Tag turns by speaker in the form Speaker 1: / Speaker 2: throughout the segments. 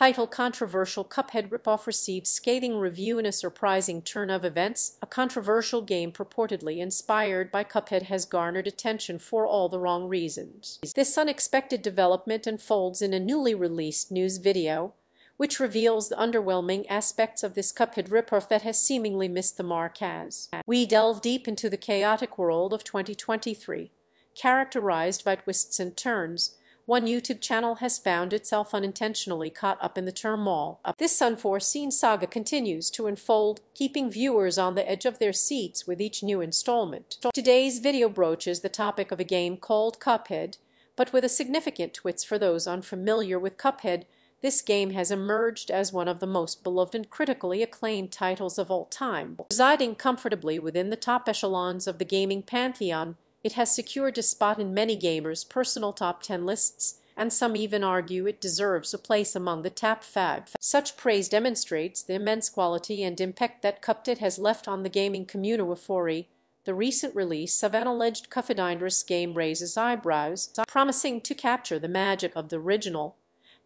Speaker 1: Title Controversial Cuphead ripoff receives scathing review in a surprising turn of events. A controversial game purportedly inspired by Cuphead has garnered attention for all the wrong reasons. This unexpected development unfolds in a newly released news video, which reveals the underwhelming aspects of this Cuphead ripoff that has seemingly missed the mark as. We delve deep into the chaotic world of 2023, characterized by twists and turns one YouTube channel has found itself unintentionally caught up in the turmoil. This unforeseen saga continues to unfold, keeping viewers on the edge of their seats with each new installment. Today's video broaches the topic of a game called Cuphead, but with a significant twist for those unfamiliar with Cuphead, this game has emerged as one of the most beloved and critically acclaimed titles of all time. Residing comfortably within the top echelons of the gaming pantheon, it has secured a spot in many gamers' personal top 10 lists, and some even argue it deserves a place among the top five. Such praise demonstrates the immense quality and impact that Cuphead has left on the gaming community. The recent release of an alleged Cupheadindress game raises eyebrows, promising to capture the magic of the original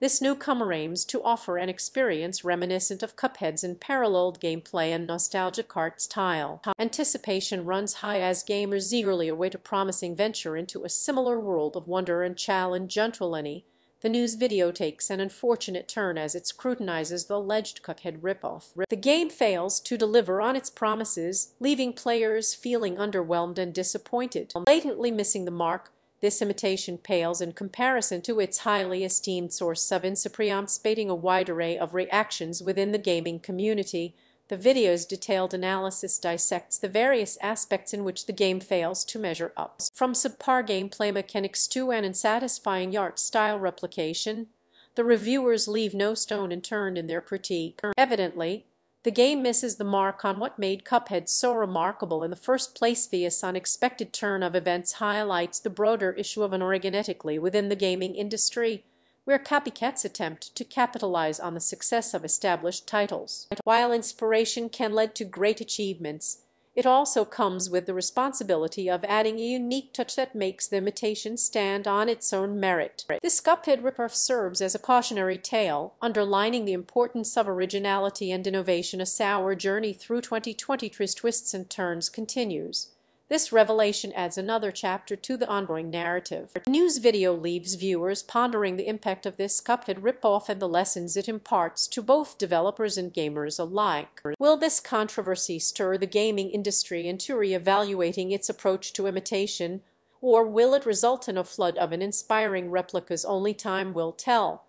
Speaker 1: this newcomer aims to offer an experience reminiscent of Cuphead's in unparalleled gameplay and nostalgic art style. Anticipation runs high as gamers eagerly await a promising venture into a similar world of wonder and challenge. Unfortunately, the news video takes an unfortunate turn as it scrutinizes the alleged Cuphead ripoff. The game fails to deliver on its promises, leaving players feeling underwhelmed and disappointed, blatantly missing the mark this imitation pales in comparison to its highly esteemed source of Insupriam spading a wide array of reactions within the gaming community. The video's detailed analysis dissects the various aspects in which the game fails to measure up, from subpar gameplay mechanics to an unsatisfying art style replication. The reviewers leave no stone unturned in their critique. Evidently, the game misses the mark on what made Cuphead so remarkable in the first place. This unexpected turn of events highlights the broader issue of an anorganetically within the gaming industry, where copycats attempt to capitalize on the success of established titles. While inspiration can lead to great achievements, it also comes with the responsibility of adding a unique touch that makes the imitation stand on its own merit. This ripoff serves as a cautionary tale, underlining the importance of originality and innovation. A sour journey through 2020 twists and turns continues. This revelation adds another chapter to the ongoing narrative. News video leaves viewers pondering the impact of this Cuphead ripoff and the lessons it imparts to both developers and gamers alike. Will this controversy stir the gaming industry into re-evaluating its approach to imitation, or will it result in a flood of uninspiring replicas? Only time will tell.